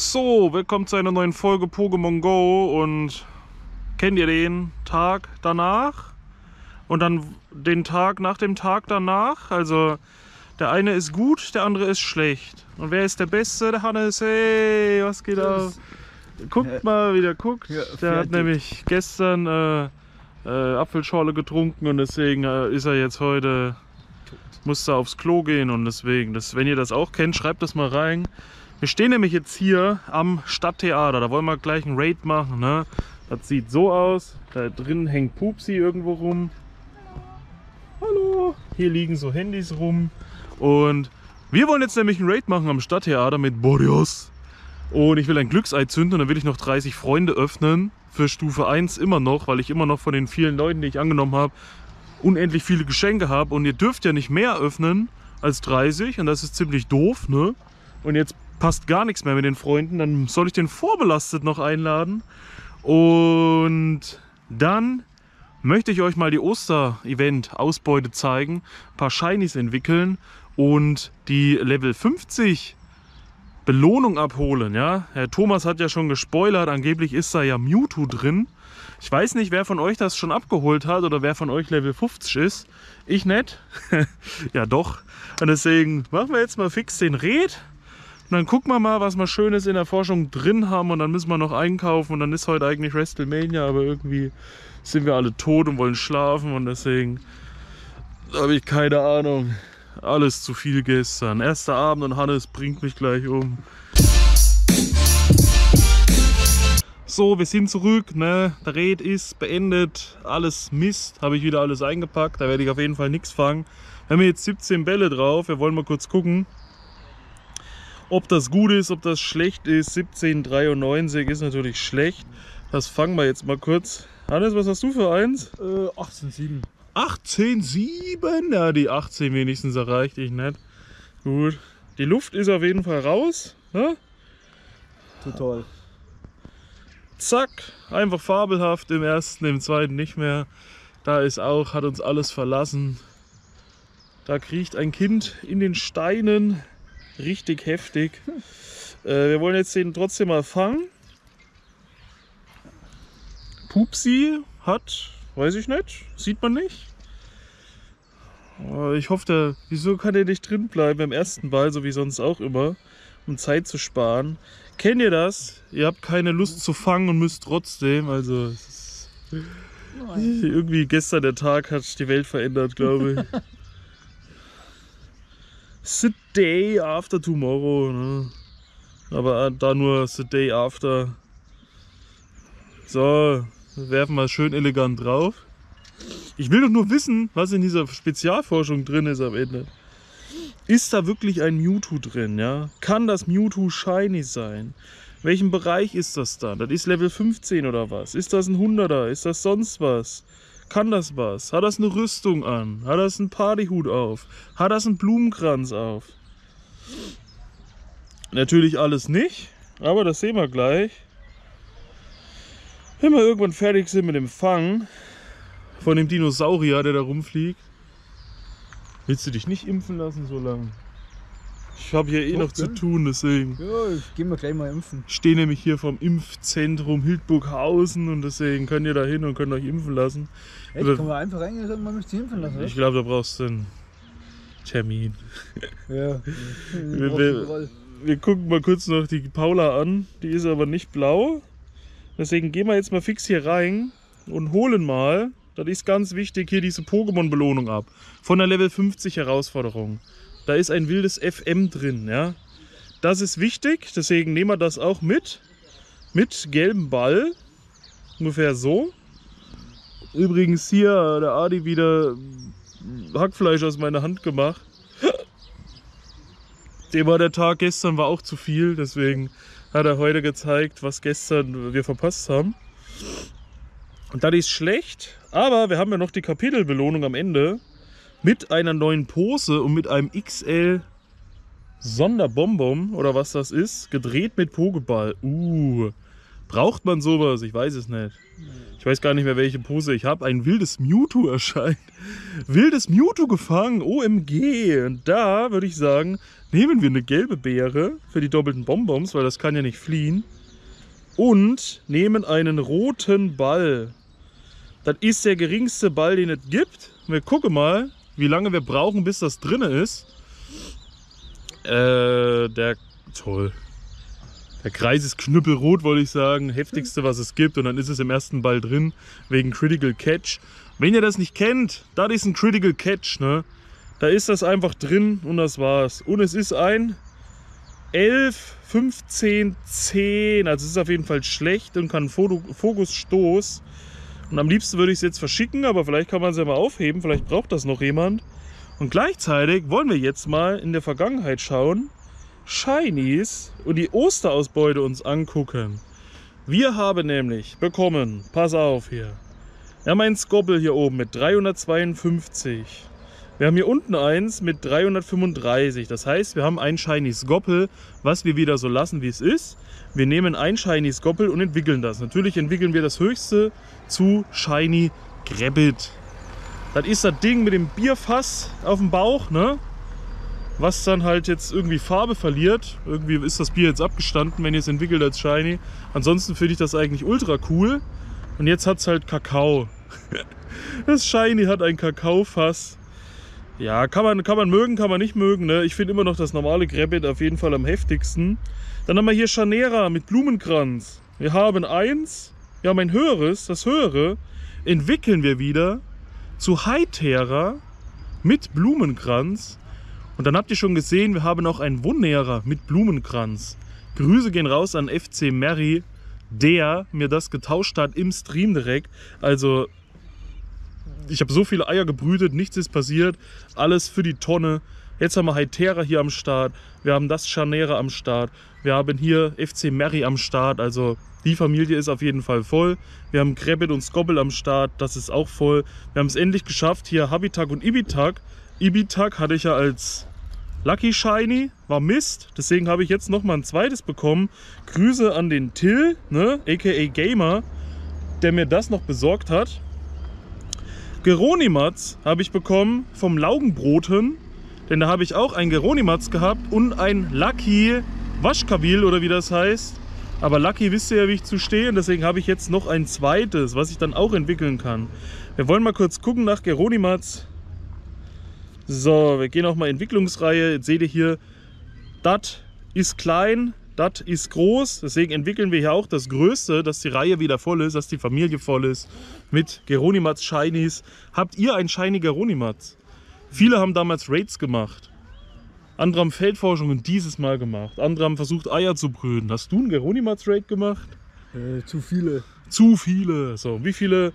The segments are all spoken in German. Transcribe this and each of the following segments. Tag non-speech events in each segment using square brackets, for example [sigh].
So, willkommen zu einer neuen Folge Pokémon Go und kennt ihr den Tag danach und dann den Tag nach dem Tag danach? Also der eine ist gut, der andere ist schlecht. Und wer ist der Beste? Der Hannes. Hey, was geht ab? Guckt Ja. mal, wie der guckt. Ja, der hat nämlich gestern äh, äh, Apfelschorle getrunken und deswegen äh, ist er jetzt heute musste aufs Klo gehen und deswegen, das, wenn ihr das auch kennt, schreibt das mal rein. Wir stehen nämlich jetzt hier am Stadttheater. Da wollen wir gleich einen Raid machen. Ne? Das sieht so aus. Da drin hängt Pupsi irgendwo rum. Hallo. Hier liegen so Handys rum. Und wir wollen jetzt nämlich einen Raid machen am Stadttheater mit Boreos. Und ich will ein Glücksei zünden und dann will ich noch 30 Freunde öffnen. Für Stufe 1 immer noch, weil ich immer noch von den vielen Leuten, die ich angenommen habe, unendlich viele Geschenke habe. Und ihr dürft ja nicht mehr öffnen als 30. Und das ist ziemlich doof, ne? Und jetzt passt gar nichts mehr mit den Freunden. Dann soll ich den vorbelastet noch einladen. Und dann möchte ich euch mal die Oster-Event-Ausbeute zeigen. Ein paar Shinies entwickeln und die Level 50 Belohnung abholen. Ja? Herr Thomas hat ja schon gespoilert, angeblich ist da ja Mewtwo drin. Ich weiß nicht, wer von euch das schon abgeholt hat oder wer von euch Level 50 ist. Ich nicht. [laughs] ja doch. Und deswegen machen wir jetzt mal fix den Red. Und dann gucken wir mal, was wir Schönes in der Forschung drin haben und dann müssen wir noch einkaufen und dann ist heute eigentlich WrestleMania, aber irgendwie sind wir alle tot und wollen schlafen und deswegen habe ich keine Ahnung. Alles zu viel gestern. Erster Abend und Hannes bringt mich gleich um. So, wir sind zurück. Ne? Der Red ist beendet. Alles Mist. Habe ich wieder alles eingepackt. Da werde ich auf jeden Fall nichts fangen. Wir haben jetzt 17 Bälle drauf. Wir wollen mal kurz gucken, ob das gut ist, ob das schlecht ist. 17,93 ist natürlich schlecht. Das fangen wir jetzt mal kurz. Hannes, was hast du für eins? Äh, 18,7. 18,7. Ja, die 18 wenigstens erreicht ich nicht. Gut. Die Luft ist auf jeden Fall raus. Ne? Total. Zack. Einfach fabelhaft. Im ersten, im zweiten nicht mehr. Da ist auch, hat uns alles verlassen. Da kriecht ein Kind in den Steinen. Richtig heftig. Äh, wir wollen jetzt den trotzdem mal fangen. Pupsi hat, weiß ich nicht, sieht man nicht. Aber Ich hoffe, der, wieso kann der nicht drin bleiben im ersten Ball, so wie sonst auch immer, um Zeit zu sparen. Kennt ihr das? Ihr habt keine Lust zu fangen und müsst trotzdem, also es ist irgendwie gestern der Tag hat die Welt verändert, glaube ich. [laughs] the day after tomorrow, ne? Aber da nur the day after. So, werfen wir schön elegant drauf. Ich will doch nur wissen, was in dieser Spezialforschung drin ist am Ende. Ist da wirklich ein Mewtwo drin, ja? Kann das Mewtwo shiny sein? Welchen Bereich ist das dann? Das ist Level 15 oder was? Ist das ein 100er? Ist das sonst was? Kann das was? Hat das eine Rüstung an? Hat das einen Partyhut auf? Hat das einen Blumenkranz auf? Natürlich alles nicht, aber das sehen wir gleich. Wenn wir irgendwann fertig sind mit dem Fang von dem Dinosaurier, der da rumfliegt. Willst du dich nicht impfen lassen so lange? Ich habe hier eh Doch, noch zu gern. tun, deswegen. Ja, ich geh mal gleich mal impfen. Ich stehe nämlich hier vom Impfzentrum Hildburghausen und deswegen könnt ihr da hin und könnt euch impfen lassen. Echt, Oder- kann man einfach reingehen und man möchte impfen lassen, Ich glaube, da brauchst du einen Termin. oder? Ja. Wir- wir- Wir gucken mal kurz noch die Paula an. Die ist aber nicht blau. Deswegen gehen wir jetzt mal fix hier rein und holen mal, das ist ganz wichtig, hier diese Pokémon-Belohnung ab. Von der Level 50 Herausforderung. Da ist ein wildes FM drin, ja. Das ist wichtig, deswegen nehmen wir das auch mit. Mit gelbem Ball. Ungefähr so. Übrigens hier der Adi wieder Hackfleisch aus meiner Hand gemacht. [laughs] Dem war der Tag gestern war auch zu viel, deswegen hat er heute gezeigt, was gestern wir verpasst haben. Und das ist schlecht, aber wir haben ja noch die Kapitelbelohnung am Ende mit einer neuen Pose und mit einem XL Sonderbonbon oder was das ist, gedreht mit Pokéball. Uh, Braucht man sowas? Ich weiß es nicht. Ich weiß gar nicht mehr, welche Pose ich habe. Ein wildes Mewtwo erscheint. [laughs] Wildes Mewtwo gefangen. OMG. Und da würde ich sagen, nehmen wir eine gelbe Beere für die doppelten Bonbons, weil das kann ja nicht fliehen. Und nehmen einen roten Ball. Das ist der geringste Ball, den es gibt. Wir gucken mal, wie lange wir brauchen, bis das drin ist. Äh, der. Toll. Der Kreis ist knüppelrot, wollte ich sagen. Heftigste, was es gibt. Und dann ist es im ersten Ball drin, wegen Critical Catch. Wenn ihr das nicht kennt, das ist ein Critical Catch, ne? Da ist das einfach drin und das war's. Und es ist ein 11, 15, 10. Also es ist auf jeden Fall schlecht und kann Fokusstoß. Und am liebsten würde ich es jetzt verschicken, aber vielleicht kann man es ja mal aufheben. Vielleicht braucht das noch jemand. Und gleichzeitig wollen wir jetzt mal in der Vergangenheit schauen, Shinies und die Osterausbeute uns angucken. Wir haben nämlich bekommen, pass auf hier, wir haben einen Skoppel hier oben mit 352. Wir haben hier unten eins mit 335. Das heißt, wir haben ein Shiny Skoppel, was wir wieder so lassen, wie es ist. Wir nehmen ein Shiny Skoppel und entwickeln das. Natürlich entwickeln wir das höchste zu Shiny Grabbit. Das ist das Ding mit dem Bierfass auf dem Bauch, ne? Was dann halt jetzt irgendwie Farbe verliert. Irgendwie ist das Bier jetzt abgestanden, wenn ihr es entwickelt als Shiny. Ansonsten finde ich das eigentlich ultra cool. Und jetzt hat es halt Kakao. [laughs] Das Shiny hat ein Kakaofass. Ja, kann man, kann man mögen, kann man nicht mögen. Ne? Ich finde immer noch das normale Grabbit auf jeden Fall am heftigsten. Dann haben wir hier Chanera mit Blumenkranz. Wir haben eins, wir haben ein höheres, das höhere entwickeln wir wieder zu Hytera mit Blumenkranz. Und dann habt ihr schon gesehen, wir haben noch einen Wunera mit Blumenkranz. Grüße gehen raus an FC Mary, der mir das getauscht hat im Stream direkt. Also ich habe so viele Eier gebrütet, nichts ist passiert, alles für die Tonne. Jetzt haben wir Hytera hier am Start, wir haben das Chanera am Start, wir haben hier FC Mary am Start, also die Familie ist auf jeden Fall voll. Wir haben Krebit und Skobbel am Start, das ist auch voll. Wir haben es endlich geschafft, hier Habitak und Ibitak. Ibitak hatte ich ja als Lucky Shiny, war Mist, deswegen habe ich jetzt nochmal ein zweites bekommen. Grüße an den Till, ne, aka Gamer, der mir das noch besorgt hat. Geronimatz habe ich bekommen vom Laugenbroten. Denn da habe ich auch ein Geronimatz gehabt und ein Lucky Waschkabil oder wie das heißt. Aber Lucky wisst ihr ja, wie ich zu stehe. Und deswegen habe ich jetzt noch ein zweites, was ich dann auch entwickeln kann. Wir wollen mal kurz gucken nach Geronimatz. So, wir gehen auch mal Entwicklungsreihe. Jetzt seht ihr hier, das ist klein, das ist groß, deswegen entwickeln wir hier auch das Größte, dass die Reihe wieder voll ist, dass die Familie voll ist mit Geronimats Shinies. Habt ihr ein Shiny Geronimats? Viele haben damals Raids gemacht. Andere haben Feldforschungen dieses Mal gemacht. Andere haben versucht Eier zu brüten. Hast du ein Geronimats Raid gemacht? Äh, zu viele. Zu viele. So, wie viele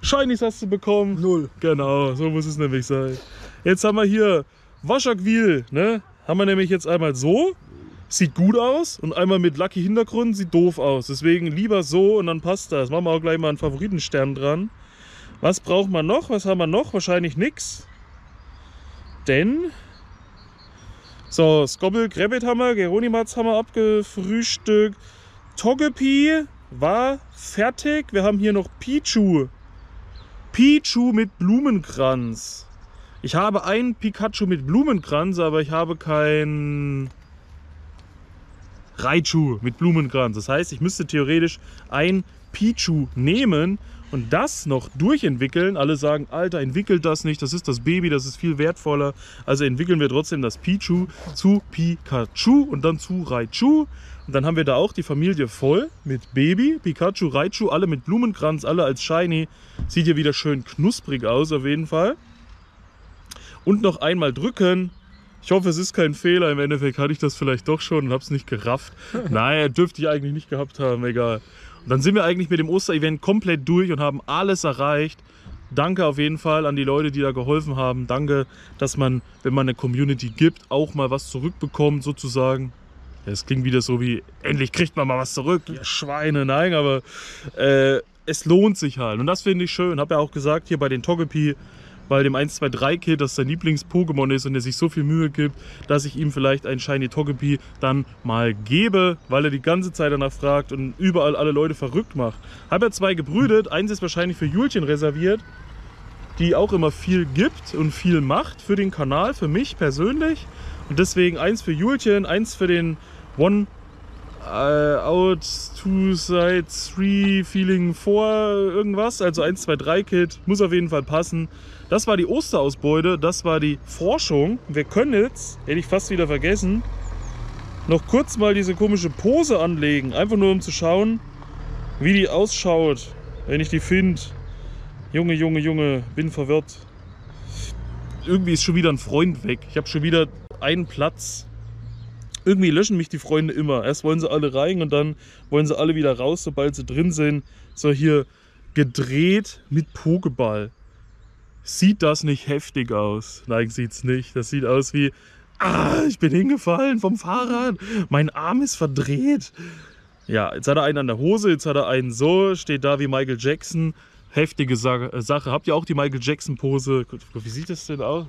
Shinies hast du bekommen? Null. Genau, so muss es nämlich sein. Jetzt haben wir hier Waschakwil, ne? Haben wir nämlich jetzt einmal so sieht gut aus und einmal mit Lucky Hintergrund sieht doof aus. Deswegen lieber so und dann passt das. Machen wir auch gleich mal einen Favoritenstern dran. Was braucht man noch? Was haben wir noch? Wahrscheinlich nichts. Denn so, Skobbel, Grabbit haben wir, Geronimatz haben wir abgefrühstückt. Togepi war fertig. Wir haben hier noch Pichu. Pichu mit Blumenkranz. Ich habe einen Pikachu mit Blumenkranz, aber ich habe kein Raichu mit Blumenkranz. Das heißt, ich müsste theoretisch ein Pichu nehmen und das noch durchentwickeln. Alle sagen, Alter, entwickelt das nicht, das ist das Baby, das ist viel wertvoller. Also entwickeln wir trotzdem das Pichu zu Pikachu und dann zu Raichu. Und dann haben wir da auch die Familie voll mit Baby, Pikachu, Raichu, alle mit Blumenkranz, alle als Shiny. Sieht hier wieder schön knusprig aus auf jeden Fall. Und noch einmal drücken ich hoffe, es ist kein Fehler. Im Endeffekt hatte ich das vielleicht doch schon und habe es nicht gerafft. [laughs] Nein, dürfte ich eigentlich nicht gehabt haben, egal. Und dann sind wir eigentlich mit dem Osterevent komplett durch und haben alles erreicht. Danke auf jeden Fall an die Leute, die da geholfen haben. Danke, dass man, wenn man eine Community gibt, auch mal was zurückbekommt, sozusagen. Es klingt wieder so wie, endlich kriegt man mal was zurück, ihr Schweine. Nein, aber äh, es lohnt sich halt. Und das finde ich schön. Habe ja auch gesagt, hier bei den Togepi weil dem 123-Kid das sein Lieblings-Pokémon ist und er sich so viel Mühe gibt, dass ich ihm vielleicht ein Shiny Togepi dann mal gebe, weil er die ganze Zeit danach fragt und überall alle Leute verrückt macht. Habe ja zwei gebrüdet, eins ist wahrscheinlich für Julchen reserviert, die auch immer viel gibt und viel macht für den Kanal, für mich persönlich. Und deswegen eins für Julchen, eins für den One äh, Out, Two Side, Three, Feeling 4, irgendwas. Also 1, 2, 3 Kit. Muss auf jeden Fall passen. Das war die Osterausbeute, das war die Forschung. Wir können jetzt, hätte ich fast wieder vergessen, noch kurz mal diese komische Pose anlegen. Einfach nur um zu schauen, wie die ausschaut, wenn ich die finde. Junge, Junge, Junge, bin verwirrt. Irgendwie ist schon wieder ein Freund weg. Ich habe schon wieder einen Platz. Irgendwie löschen mich die Freunde immer. Erst wollen sie alle rein und dann wollen sie alle wieder raus, sobald sie drin sind. So hier gedreht mit Pokéball. Sieht das nicht heftig aus? Nein, sieht's nicht. Das sieht aus wie, ah, ich bin hingefallen vom Fahrrad. Mein Arm ist verdreht. Ja, jetzt hat er einen an der Hose, jetzt hat er einen so, steht da wie Michael Jackson. Heftige äh, Sache. Habt ihr auch die Michael Jackson Pose? Wie sieht das denn aus?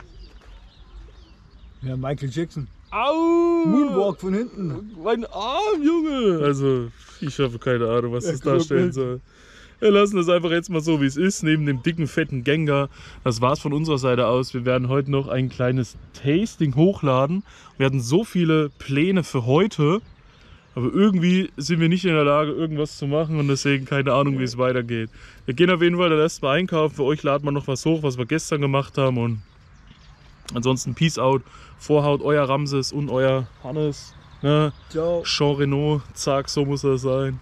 Ja, Michael Jackson. Au! Moonwalk von hinten. Mein Arm, Junge! Also, ich habe keine Ahnung, was das darstellen soll. Wir lassen das einfach jetzt mal so, wie es ist, neben dem dicken, fetten Gengar. Das war's von unserer Seite aus. Wir werden heute noch ein kleines Tasting hochladen. Wir hatten so viele Pläne für heute, aber irgendwie sind wir nicht in der Lage, irgendwas zu machen und deswegen keine Ahnung, wie es weitergeht. Wir gehen auf jeden Fall dann erstmal einkaufen. Für euch laden wir noch was hoch, was wir gestern gemacht haben und ansonsten Peace out. Vorhaut, euer Ramses und euer Hannes. Ne? Ciao. Jean Renault, zack, so muss er sein.